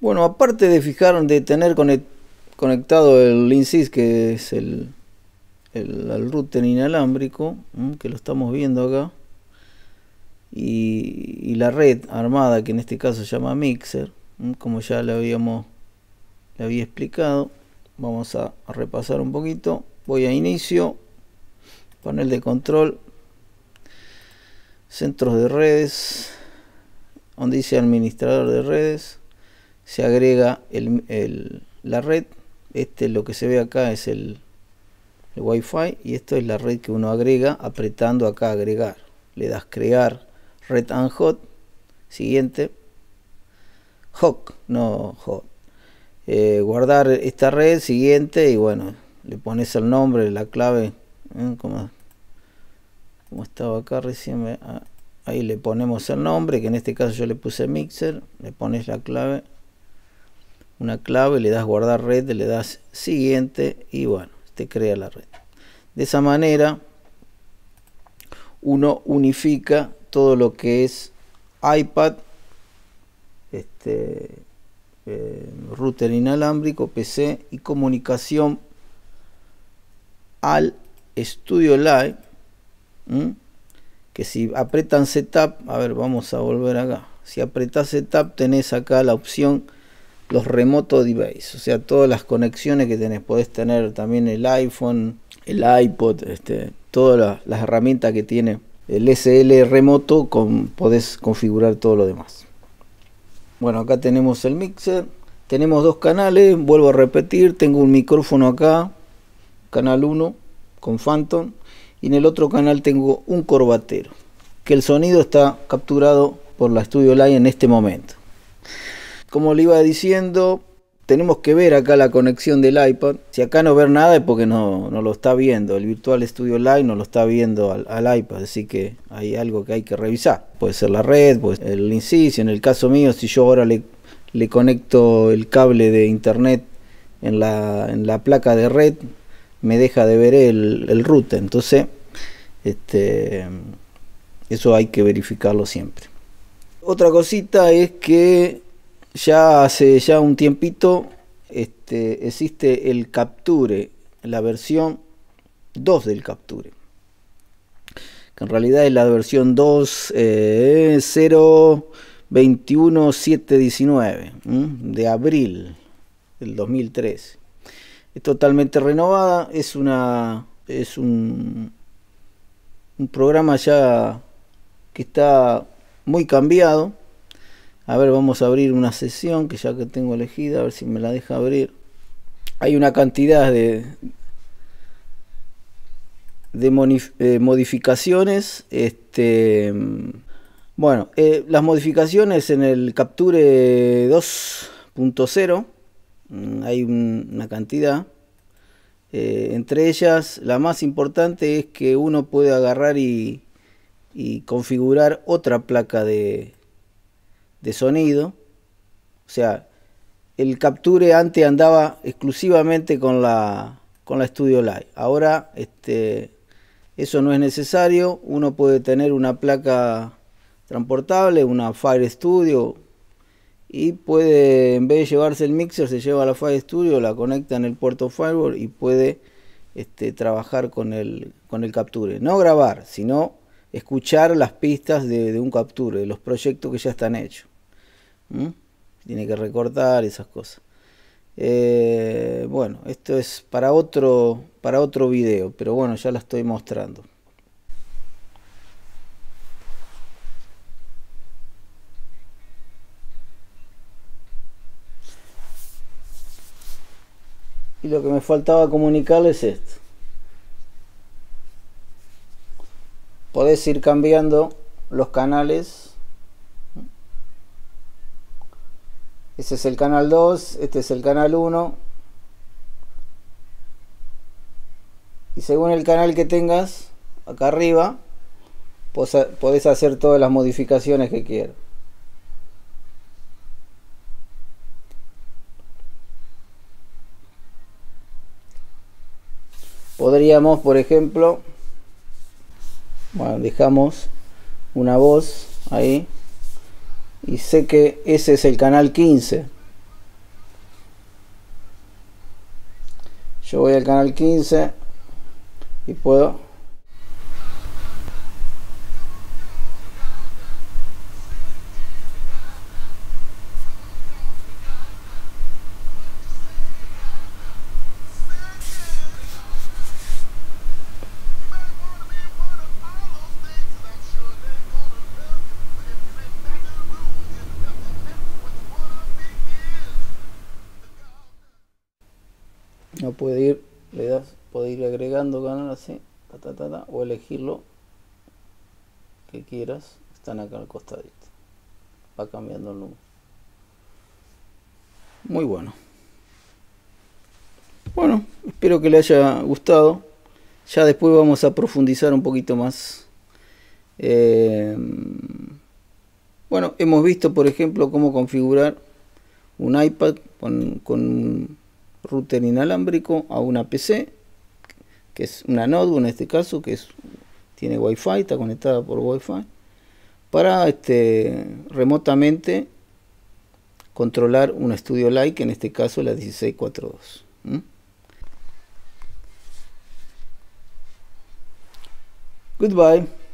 Bueno, aparte de fijar, de tener conectado el INSYS, que es el, el, router inalámbrico, que lo estamos viendo acá, y, la red armada, que en este caso se llama Mixer, como ya le habíamos le había explicado. Vamos a repasar un poquito. Voy a inicio, panel de control, centros de redes, donde dice administrador de redes, se agrega el, la red. Este lo que se ve acá es el, el Wi-Fi y esto es la red que uno agrega apretando acá agregar. Le das crear red and hot. Siguiente. Hot, no hot. Eh, guardar esta red siguiente y bueno, le pones el nombre, la clave, ¿eh? como, estaba acá recién, ah, ahí le ponemos el nombre, que en este caso yo le puse mixer, le pones la clave, una clave, le das guardar red, le das siguiente y bueno, te crea la red. De esa manera uno unifica todo lo que es iPad, este, eh, router inalámbrico, PC y comunicación al Studio Live. Que si apretan Setup, a ver, vamos a volver acá. Si apretas Setup, tenés acá la opción los remoto device, o sea, todas las conexiones que tenés. Podés tener también el iPhone, el iPod, este, todas las, herramientas que tiene el SL remoto, con, podés configurar todo lo demás. Bueno, acá tenemos el mixer. Tenemos dos canales, vuelvo a repetir, tengo un micrófono acá, canal 1 con Phantom, y en el otro canal tengo un corbatero, que el sonido está capturado por la Studio Live en este momento. Como le iba diciendo, tenemos que ver acá la conexión del iPad. Si acá no ver nada es porque no, lo está viendo. El Virtual Studio Live no lo está viendo al, iPad. Así que hay algo que hay que revisar. Puede ser la red, pues el inciso. En el caso mío, si yo ahora le, le conecto el cable de internet en la, en la placa de red, me deja de ver el, el router. Entonces, este, eso hay que verificarlo siempre. Otra cosita es que ya hace ya un tiempito este, existe el Capture, la versión 2 del Capture. Que en realidad es la versión 2 eh, 719 de abril del 2013. Es totalmente renovada, es una es un programa ya que está muy cambiado a ver, vamos a abrir una sesión que ya que tengo elegida, a ver si me la deja abrir. Hay una cantidad de, de eh, modificaciones. Este, bueno, eh, las modificaciones en el Capture 2.0 mm, hay una cantidad. Eh, entre ellas, la más importante es que uno puede agarrar y configurar otra placa de, de sonido. O sea, el Capture antes andaba exclusivamente con la, con la Studio Live. Ahora este, eso no es necesario. Uno puede tener una placa transportable, una Fire Studio. Y puede, en vez de llevarse el mixer, se lleva a la Fire Studio, la conecta en el puerto Firewall y puede este, trabajar con el, con el Capture. No grabar, sino escuchar las pistas de, un Capture, de los proyectos que ya están hechos. Tiene que recortar esas cosas. Eh, bueno, esto es para otro, para otro video, pero bueno, ya la estoy mostrando. Y lo que me faltaba comunicarles es esto. Podés ir cambiando los canales Ese es el canal 2, este es el canal 1. Y según el canal que tengas, acá arriba, podés hacer todas las modificaciones que quieras. Podríamos, por ejemplo, bueno, dejamos una voz ahí. Y sé que ese es el canal 15 yo voy al canal 15 y puedo no puede ir le das puede ir agregando canal así o elegirlo que quieras están acá al costadito. Va cambiando el número. Muy bueno. Bueno espero que le haya gustado. Ya después vamos a profundizar un poquito más. Eh, bueno hemos visto por ejemplo cómo configurar un iPad con, con router inalámbrico a una PC, que es una node en este caso, que es, tiene Wi-Fi, está conectada por Wi-Fi, para este, remotamente controlar un estudio like, en este caso la 1642. Goodbye.